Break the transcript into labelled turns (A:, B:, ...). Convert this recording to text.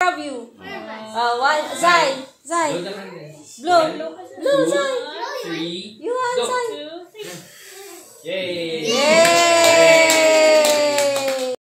A: Four of you. Uh, one, Zai. Zai.
B: Blow.
A: Blow. Zai.
B: three.
A: You want
B: Go.
A: Zai.
B: Yay!
A: Yay!